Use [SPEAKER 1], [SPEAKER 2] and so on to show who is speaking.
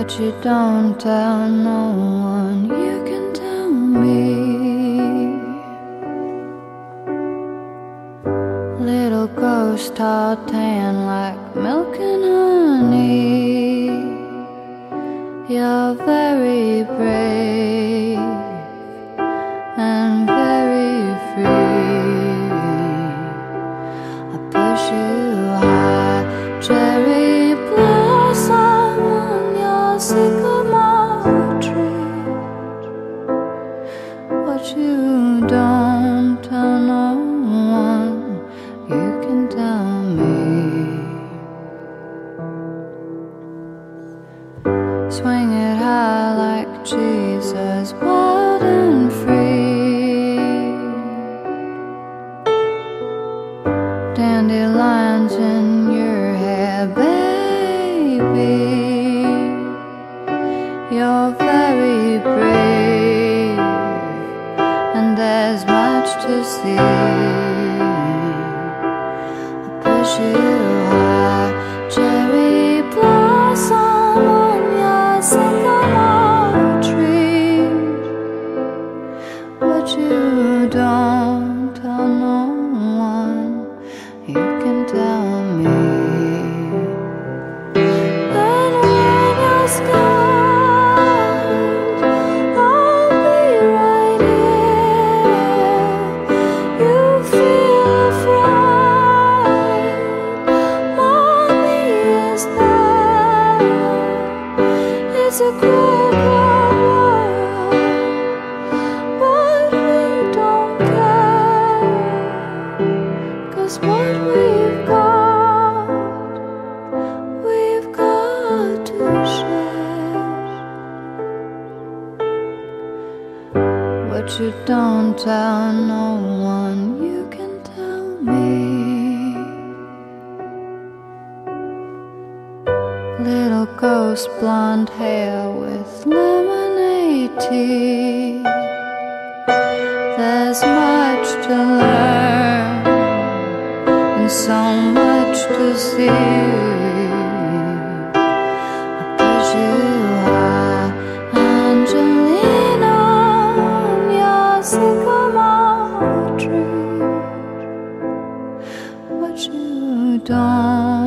[SPEAKER 1] What you don't tell no one, you can tell me. Little ghost all tan like milk and honey. You're very brave you don't tell no one, you can tell me. Swing it high like Jesus, much to see. I push What we've got, we've got to share. But you don't tell no one, you Little ghost blonde hair with lemonade tea. There's much to learn and so much to see. I bet you are Angelina on your sycamore tree, but you don't.